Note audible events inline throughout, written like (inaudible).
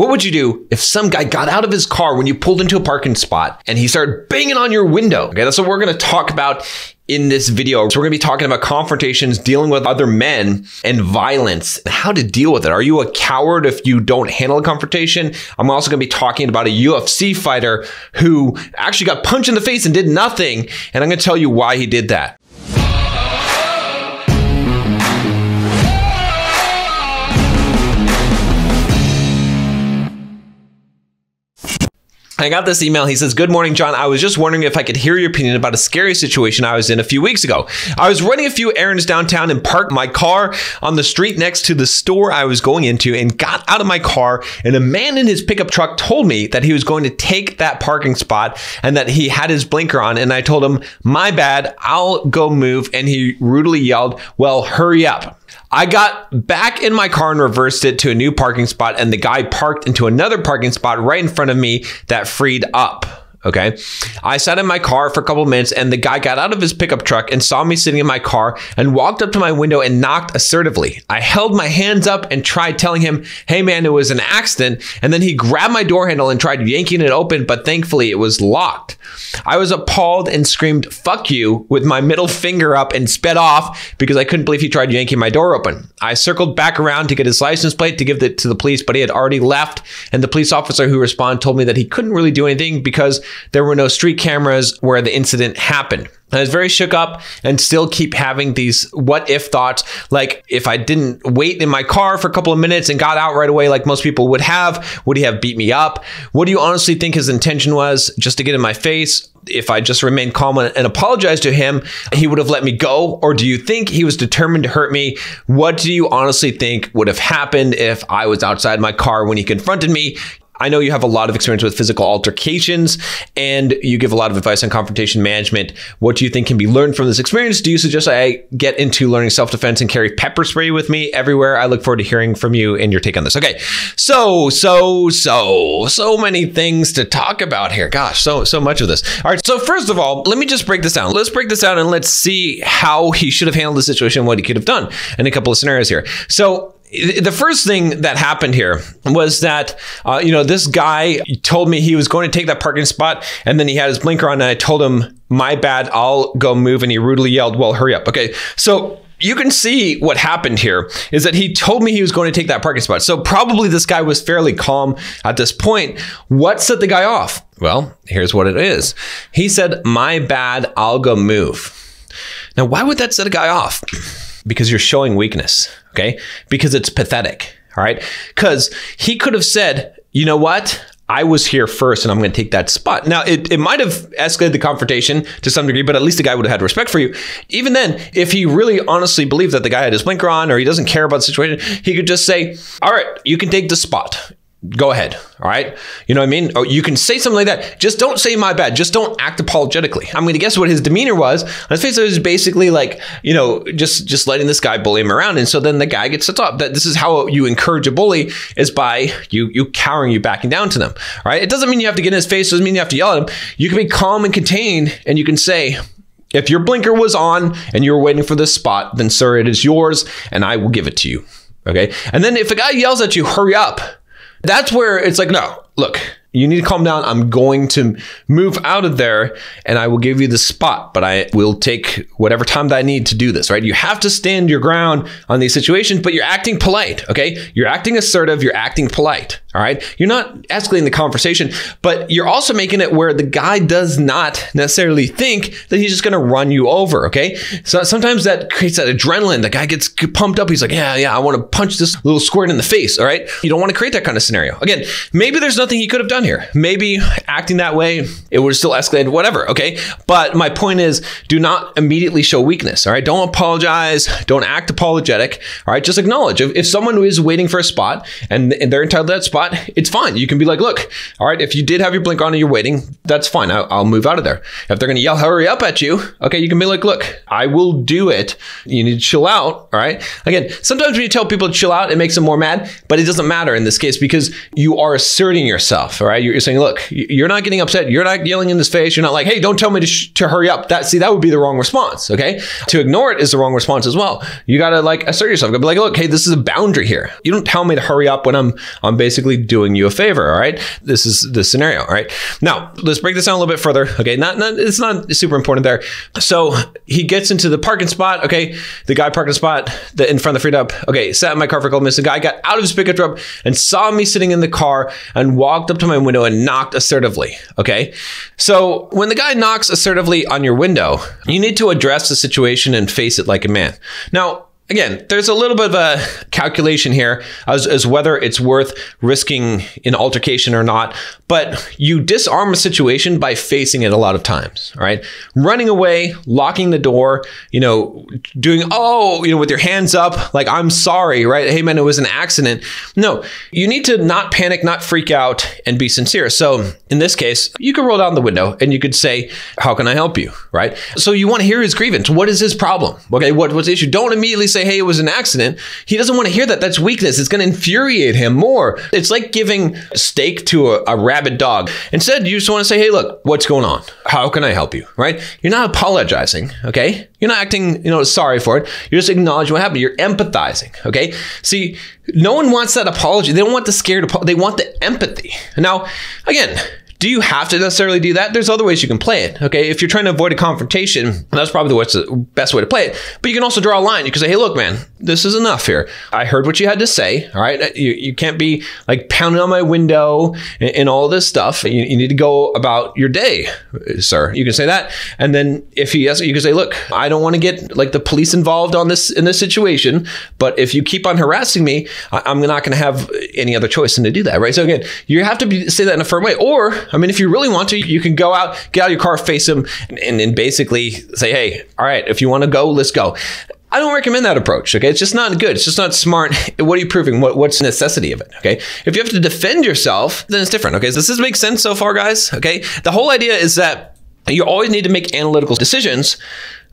What would you do if some guy got out of his car when you pulled into a parking spot and he started banging on your window? Okay, that's what we're gonna talk about in this video. So we're gonna be talking about confrontations, dealing with other men, and violence, how to deal with it. Are you a coward if you don't handle a confrontation? I'm also gonna be talking about a UFC fighter who actually got punched in the face and did nothing, and I'm gonna tell you why he did that. I got this email. He says, Good morning, John. I was just wondering if I could hear your opinion about a scary situation I was in a few weeks ago. I was running a few errands downtown and parked my car on the street next to the store I was going into and got out of my car. And a man in his pickup truck told me that he was going to take that parking spot and that he had his blinker on. And I told him, My bad, I'll go move. And he rudely yelled, Well, hurry up. I got back in my car and reversed it to a new parking spot, and the guy parked into another parking spot right in front of me that freed up. Okay. I sat in my car for a couple minutes and the guy got out of his pickup truck and saw me sitting in my car and walked up to my window and knocked assertively. I held my hands up and tried telling him, Hey man, it was an accident. And then he grabbed my door handle and tried yanking it open, but thankfully it was locked. I was appalled and screamed, fuck you, with my middle finger up and sped off because I couldn't believe he tried yanking my door open. I circled back around to get his license plate to give it to the police, but he had already left. And the police officer who responded told me that he couldn't really do anything because there were no street cameras where the incident happened. I was very shook up and still keep having these what if thoughts. Like, if I didn't wait in my car for a couple of minutes and got out right away, like most people would have, would he have beat me up? What do you honestly think his intention was? Just to get in my face? If I just remained calm and apologized to him, he would have let me go? Or do you think he was determined to hurt me? What do you honestly think would have happened if I was outside my car when he confronted me? I know you have a lot of experience with physical altercations and you give a lot of advice on confrontation management. What do you think can be learned from this experience? Do you suggest I get into learning self defense and carry pepper spray with me everywhere? I look forward to hearing from you and your take on this. Okay. So, so, so, so many things to talk about here. Gosh, so, so much of this. All right. So, first of all, let me just break this down. Let's break this down and let's see how he should have handled the situation, what he could have done in a couple of scenarios here. So, the first thing that happened here was that uh, you know this guy told me he was going to take that parking spot and then he had his blinker on and i told him my bad i'll go move and he rudely yelled well hurry up okay so you can see what happened here is that he told me he was going to take that parking spot. So probably this guy was fairly calm at this point. What set the guy off? Well, here's what it is. He said, My bad, I'll go move. Now, why would that set a guy off? Because you're showing weakness, okay? Because it's pathetic, all right? Because he could have said, you know what? I was here first and I'm going to take that spot. Now, it, it might have escalated the confrontation to some degree, but at least the guy would have had respect for you. Even then, if he really honestly believed that the guy had his blinker on or he doesn't care about the situation, he could just say, All right, you can take the spot go ahead. All right. You know what I mean? Or you can say something like that. Just don't say my bad. Just don't act apologetically. I'm going to guess what his demeanor was. His face, it was basically like, you know, just, just letting this guy bully him around. And so then the guy gets set up that this is how you encourage a bully is by you, you cowering, you backing down to them. All right. It doesn't mean you have to get in his face. It doesn't mean you have to yell at him. You can be calm and contained and you can say, if your blinker was on and you were waiting for this spot, then sir, it is yours and I will give it to you. Okay. And then if a guy yells at you, hurry up that's where it's like, no, look, you need to calm down. I'm going to move out of there and I will give you the spot, but I will take whatever time that I need to do this, right? You have to stand your ground on these situations, but you're acting polite, okay? You're acting assertive, you're acting polite, all right? You're not escalating the conversation, but you're also making it where the guy does not necessarily think that he's just gonna run you over, okay? So sometimes that creates that adrenaline. The guy gets pumped up. He's like, yeah, yeah, I wanna punch this little squirt in the face, all right? You don't wanna create that kind of scenario. Again, maybe there's nothing he could have done here. Maybe acting that way, it would still escalate, whatever, okay? But my point is, do not immediately show weakness, all right? Don't apologize, don't act apologetic, all right? Just acknowledge. If, if someone is waiting for a spot and, and they're entitled to that spot, it's fine. You can be like, look, all right, if you did have your blink on and you're waiting, that's fine. I'll, I'll move out of there. If they're gonna yell, hurry up at you, okay, you can be like, look, I will do it. You need to chill out, all right? Again, sometimes when you tell people to chill out, it makes them more mad, but it doesn't matter in this case because you are asserting yourself, all right? You're saying, look, you're not getting upset. You're not yelling in his face. You're not like, hey, don't tell me to, sh- to hurry up. That see, that would be the wrong response. Okay, to ignore it is the wrong response as well. You gotta like assert yourself. Gotta be like, look, hey, this is a boundary here. You don't tell me to hurry up when I'm I'm basically doing you a favor. All right, this is the scenario. All right, now let's break this down a little bit further. Okay, not, not it's not super important there. So he gets into the parking spot. Okay, the guy parking spot the, in front of the freed up. Okay, sat in my car for a couple minutes. The guy got out of his pickup truck and saw me sitting in the car and walked up to my window and knocked assertively. Okay, so when the guy knocks assertively on your window, you need to address the situation and face it like a man. Now, again, there's a little bit of a calculation here as, as whether it's worth risking an altercation or not. But you disarm a situation by facing it a lot of times, right? Running away, locking the door, you know, doing, oh, you know, with your hands up, like, I'm sorry, right? Hey, man, it was an accident. No, you need to not panic, not freak out, and be sincere. So in this case, you could roll down the window and you could say, how can I help you, right? So you want to hear his grievance. What is his problem? Okay, what, what's the issue? Don't immediately say, hey, it was an accident. He doesn't want to hear that. That's weakness. It's going to infuriate him more. It's like giving steak to a, a rabid dog. Instead, you just want to say, hey, look, what's going on? How can I help you? Right? You're not apologizing. Okay. You're not acting, you know, sorry for it. You're just acknowledging what happened. You're empathizing. Okay. See, no one wants that apology. They don't want the scared. They want the empathy. Now, again, do you have to necessarily do that? There's other ways you can play it. Okay. If you're trying to avoid a confrontation, that's probably the best way to play it. But you can also draw a line. You can say, hey, look, man, this is enough here. I heard what you had to say. All right. You, you can't be like pounding on my window and, and all this stuff. You, you, need to go about your day, sir. You can say that. And then if he yes, you can say, look, I don't want to get like the police involved on this in this situation. But if you keep on harassing me, I, am not going to have any other choice than to do that. Right. So again, you have to be, say that in a firm way. Or I mean, if you really want to, you can go out, get out your car, face him, and, and basically say, hey, all right, if you want to go, let's go. I don't recommend that approach. Okay, it's just not good. It's just not smart. (laughs) What are you proving? What, what's the necessity of it? Okay, if you have to defend yourself, then it's different. Okay, does this make sense so far, guys? Okay, the whole idea is that you always need to make analytical decisions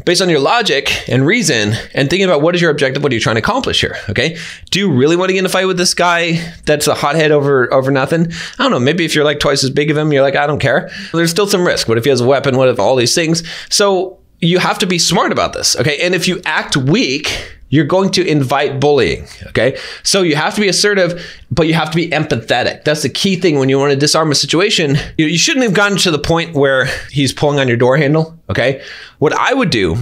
based on your logic and reason and thinking about what is your objective what are you trying to accomplish here okay? Do you really want to get in a fight with this guy that's a hothead over over nothing? I don't know. Maybe if you're like twice as big of him you're like i don't care. There's still some risk. What if he has a weapon? What if all these things? So you have to be smart about this okay? And if you act weak you're going to invite bullying. Okay. So you have to be assertive, but you have to be empathetic. That's the key thing when you want to disarm a situation. You, shouldn't have gotten to the point where he's pulling on your door handle. Okay. What I would do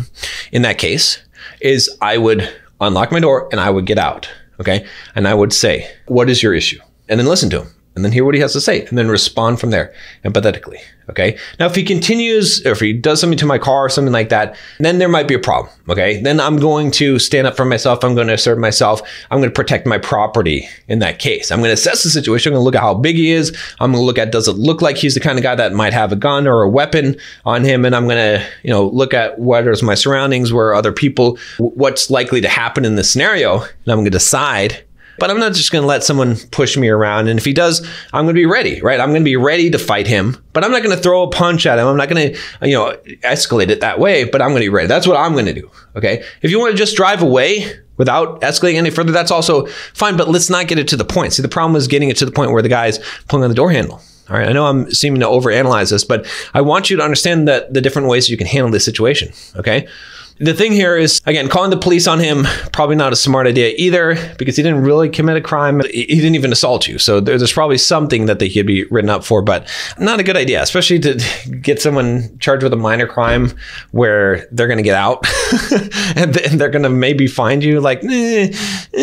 in that case is I would unlock my door and I would get out. Okay. And I would say, What is your issue? And then listen to him and then hear what he has to say and then respond from there empathetically. Okay. Now, if he continues or if he does something to my car or something like that, then there might be a problem. Okay. Then I'm going to stand up for myself. I'm going to assert myself. I'm going to protect my property in that case. I'm going to assess the situation. I'm going to look at how big he is. I'm going to look at does it look like he's the kind of guy that might have a gun or a weapon on him? And I'm going to, you know, look at what are my surroundings, where are other people, what's likely to happen in this scenario. And I'm going to decide but I'm not just going to let someone push me around. And if he does, I'm going to be ready, right? I'm going to be ready to fight him, but I'm not going to throw a punch at him. I'm not going to, you know, escalate it that way, but I'm going to be ready. That's what I'm going to do. Okay. If you want to just drive away without escalating any further, that's also fine, but let's not get it to the point. See, the problem is getting it to the point where the guy's pulling on the door handle. All right. I know I'm seeming to overanalyze this, but I want you to understand that the different ways you can handle this situation. Okay. The thing here is, again, calling the police on him, probably not a smart idea either, because he didn't really commit a crime. He didn't even assault you. So there's probably something that they could be written up for, but not a good idea, especially to get someone charged with a minor crime where they're going to get out (laughs) and they're going to maybe find you. Like, eh,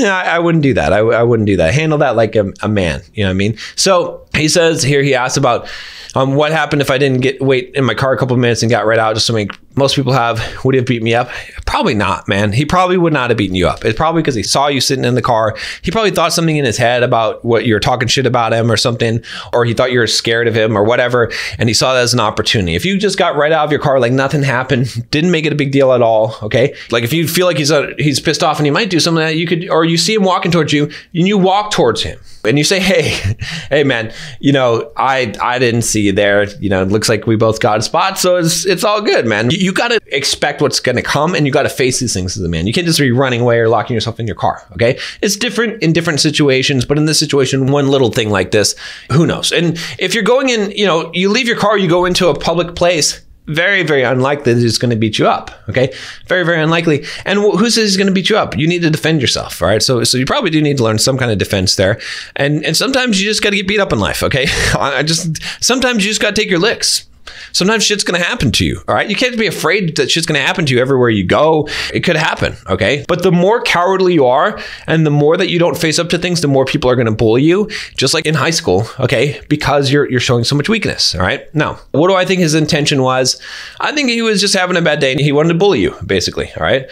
I wouldn't do that. I, I wouldn't do that. Handle that like a, a man. You know what I mean? So he says here, he asks about um, what happened if I didn't get wait in my car a couple minutes and got right out, just so most people have? Would he have beat me up? Probably not, man. He probably would not have beaten you up. It's probably because he saw you sitting in the car. He probably thought something in his head about what you're talking shit about him or something, or he thought you were scared of him or whatever, and he saw that as an opportunity. If you just got right out of your car like nothing happened, didn't make it a big deal at all, okay? Like if you feel like he's a, he's pissed off and he might do something that you could, or you see him walking towards you, and you walk towards him and you say, (laughs) "Hey, hey, man, you know, I I didn't see you there. You know, it looks like we both got a spot, so it's it's all good, man. You got to expect what's going to come and you got to face these things as a man. You can't just be running away or locking yourself in your car. Okay. It's different in different situations, but in this situation, one little thing like this, who knows? And if you're going in, you know, you leave your car, you go into a public place, very, very unlikely that he's going to beat you up. Okay, very, very unlikely. And who says he's going to beat you up? You need to defend yourself. All right, so so you probably do need to learn some kind of defense there. And and sometimes you just got to get beat up in life. Okay, (laughs) I just sometimes you just got to take your licks. Sometimes shit's to happen to you. All right. You can't be afraid that shit's to happen to you everywhere you go. It could happen. Okay. But the more cowardly you are and the more that you don't face up to things, the more people are to bully you, just like in high school. Okay. Because you're, you're showing so much weakness. All right. Now, what do I think his intention was? I think he was just having a bad day and he wanted to bully you, basically. All right.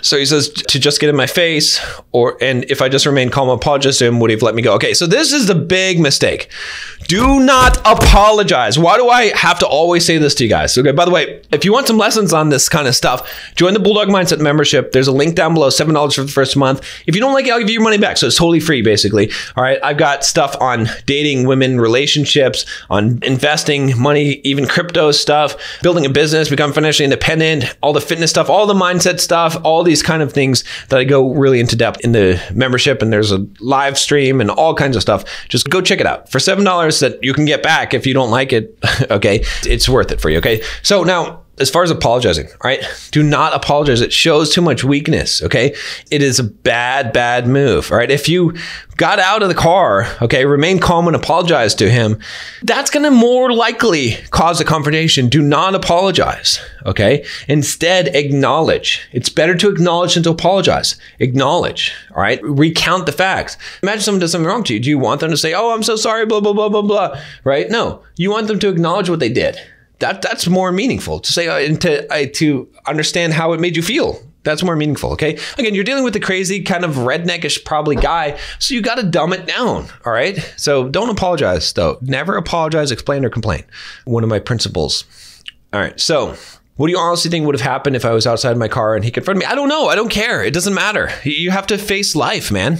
So he says to just get in my face, or and if I just remain calm, apologize to him, would he have let me go? Okay, so this is the big mistake. Do not apologize. Why do I have to always say this to you guys? Okay, by the way, if you want some lessons on this kind of stuff, join the Bulldog Mindset membership. There's a link down below, $7 for the first month. If you don't like it, I'll give you your money back. So it's totally free, basically. All right, I've got stuff on dating, women, relationships, on investing, money, even crypto stuff, building a business, become financially independent, all the fitness stuff, all the mindset stuff, all these kind of things that I go really into depth in the membership. And there's a live stream and all kinds of stuff. Just go check it out. For $7, that you can get back if you don't like it, (laughs) okay, it's worth it for you, okay? So now, as far as apologizing, right? Do not apologize. It shows too much weakness, okay? It is a bad, bad move, all right? If you got out of the car, okay, remain calm and apologize to him, that's going to more likely cause a confrontation. Do not apologize, okay? Instead, acknowledge. It's better to acknowledge than to apologize. Acknowledge, all right? Recount the facts. Imagine someone does something wrong to you. Do you want them to say, oh, I'm so sorry, blah, blah, blah, blah, blah, right? No, you want them to acknowledge what they did that that's more meaningful to say uh, and to uh, to understand how it made you feel. That's more meaningful. Okay. Again, you're dealing with a crazy kind of redneckish probably guy, so you got to dumb it down. All right. So don't apologize though. Never apologize, explain, or complain. One of my principles. All right. So what do you honestly think would have happened if I was outside my car and he confronted me? I don't know. I don't care. It doesn't matter. You have to face life, man.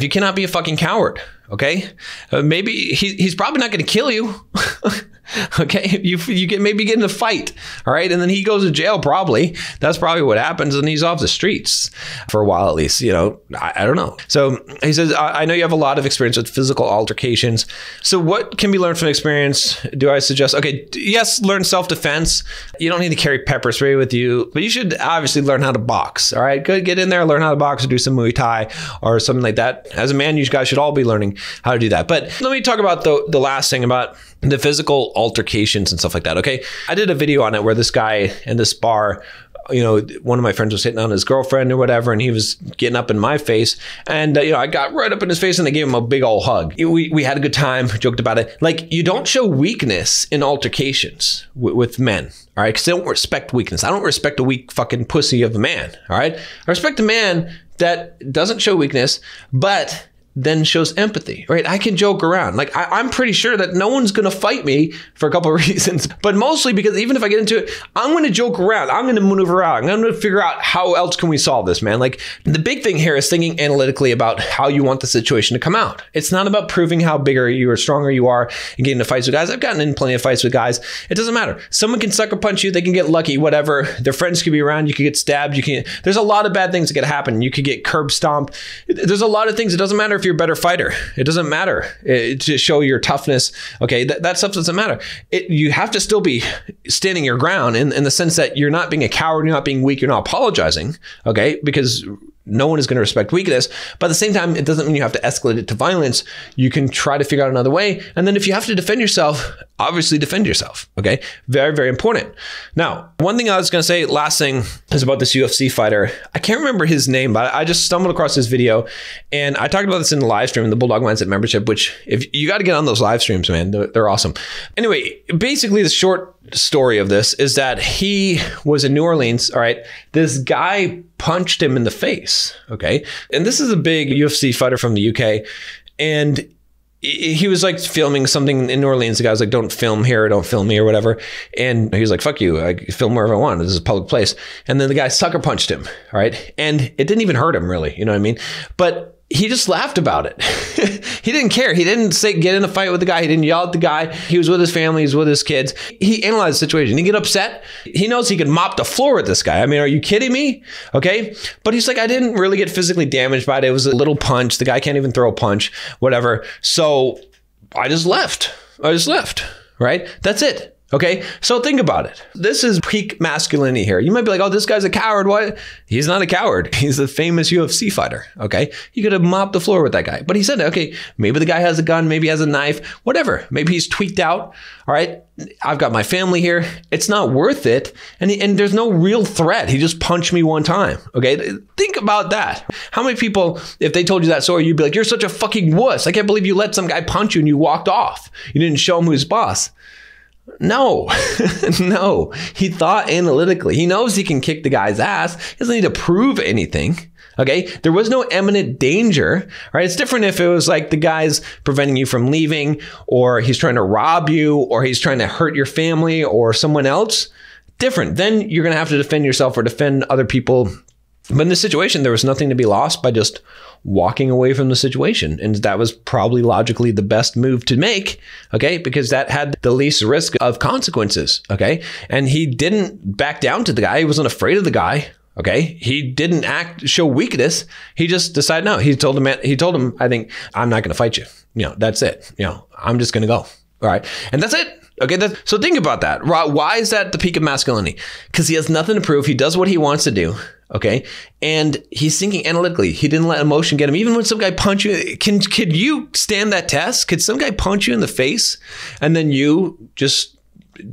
You cannot be a fucking coward. Okay. Uh, maybe he, he's probably not going to kill you. (laughs) (laughs) okay you you get maybe get in a fight all right? And then he goes to jail probably. That's probably what happens and he's off the streets for a while at least you know? I, I don't know. So he says I, I, know you have a lot of experience with physical altercations. So what can be learned from experience do i suggest? Okay yes learn self-defense. You don't need to carry pepper spray with you but you should obviously learn how to box all right? Good get in there learn how to box or do some muay thai or something like that. As a man you guys should all be learning how to do that. But let me talk about the, the last thing about the physical altercations and stuff like that. Okay. I did a video on it where this guy in this bar, you know, one of my friends was hitting on his girlfriend or whatever, and he was getting up in my face. And, uh, you know, I got right up in his face and I gave him a big old hug. We, we had a good time, (laughs) joked about it. Like, you don't show weakness in altercations w- with men, all right? Because they don't respect weakness. I don't respect a weak fucking pussy of a man, all right? I respect a man that doesn't show weakness, but then shows empathy, right? I can joke around. Like, I, am pretty sure that no one's to fight me for a couple of (laughs) reasons, but mostly because even if I get into it, I'm to joke around. I'm to maneuver out. I'm to figure out how else can we solve this, man? Like, the big thing here is thinking analytically about how you want the situation to come out. It's not about proving how bigger you or stronger you are and getting into fights with guys. I've gotten in plenty of fights with guys. It doesn't matter. Someone can sucker punch you. They can get lucky, whatever. Their friends could be around. You could get stabbed. You can, there's a lot of bad things that could happen. You could get curb stomped. There's a lot of things. It doesn't matter if you're a better fighter. It doesn't matter it, to show your toughness. Okay, that, that stuff doesn't matter. It, you have to still be standing your ground in, in the sense that you're not being a coward, you're not being weak, you're not apologizing. Okay, because no one is going to respect weakness. But at the same time, it doesn't mean you have to escalate it to violence. You can try to figure out another way. And then if you have to defend yourself, obviously defend yourself. Okay. Very, very important. Now, one thing I was going to say, last thing is about this UFC fighter. I can't remember his name, but I just stumbled across this video and I talked about this in the live stream, the Bulldog Mindset membership, which if you got to get on those live streams, man, they're, they're awesome. Anyway, basically the short story of this is that he was in New Orleans. All right. This guy punched him in the face. Okay. And this is a big UFC fighter from the UK. And he was like filming something in New Orleans. The guy was like, "Don't film here, don't film me, or whatever." And he was like, "Fuck you! I film wherever I want. This is a public place." And then the guy sucker punched him. All right, and it didn't even hurt him really. You know what I mean? But he just laughed about it. (laughs) he didn't care. He didn't say get in a fight with the guy. He didn't yell at the guy. He was with his family. He was with his kids. He analyzed the situation. He get upset. He knows he could mop the floor with this guy. I mean, are you kidding me? Okay. But he's like, I didn't really get physically damaged by it. It was a little punch. The guy can't even throw a punch, whatever. So I just left. I just left. Right. That's it. Okay, so think about it. This is peak masculinity here. You might be like, oh, this guy's a coward. What? He's not a coward. (laughs) He's a famous UFC fighter. Okay, you could have mopped the floor with that guy. But he said, okay, maybe the guy has a gun, maybe he has a knife, whatever. Maybe he's tweaked out. All right, I've got my family here. It's not worth it. And, he, and there's no real threat. He just punched me one time. Okay, think about that. How many people, if they told you that story, you'd be like, you're such a fucking wuss. I can't believe you let some guy punch you and you walked off. You didn't show him who's boss. No, (laughs) no. He thought analytically. He knows he can kick the guy's ass. He doesn't need to prove anything. Okay. There was no imminent danger. Right. It's different if it was like the guy's preventing you from leaving, or he's trying to rob you, or he's trying to hurt your family or someone else. Different. Then you're going to have to defend yourself or defend other people. But in this situation, there was nothing to be lost by just walking away from the situation. And that was probably logically the best move to make, okay, because that had the least risk of consequences, okay? And he didn't back down to the guy, he wasn't afraid of the guy. Okay, he didn't act show weakness. He just decided no. He told him. He told him, I think I'm not going to fight you. You know, that's it. You know, I'm just going to go. All right, and that's it. Okay, so think about that. Why is that the peak of masculinity? Because he has nothing to prove. He does what he wants to do. Okay. And he's thinking analytically. He didn't let emotion get him. Even when some guy punch you, can could you stand that test? Could some guy punch you in the face and then you just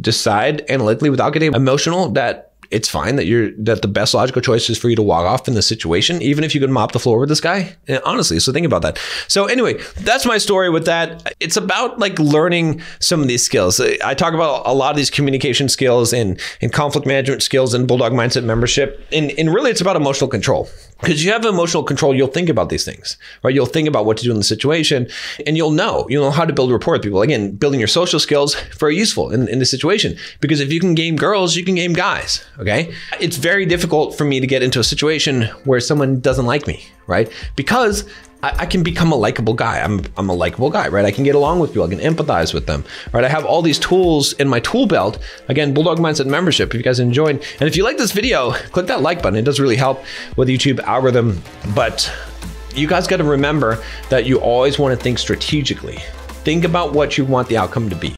decide analytically without getting emotional that it's fine that you're that the best logical choice is for you to walk off in the situation, even if you could mop the floor with this guy. And honestly, so think about that. So anyway, that's my story with that. It's about like learning some of these skills. I talk about a lot of these communication skills and, and conflict management skills and Bulldog Mindset membership. And, and really it's about emotional control. Because you have emotional control, you'll think about these things, right? You'll think about what to do in the situation and you'll know, you'll know how to build rapport with people. Again, building your social skills, very useful in, in this situation. Because if you can game girls, you can game guys, okay? It's very difficult for me to get into a situation where someone doesn't like me, right? Because I, I can become a likable guy. I'm, I'm a likable guy, right? I can get along with people. I can empathize with them, right? I have all these tools in my tool belt. Again, Bulldog Mindset membership. If you guys enjoyed, and if you like this video, click that like button. It does really help with the YouTube algorithm. But you guys got to remember that you always want to think strategically. Think about what you want the outcome to be.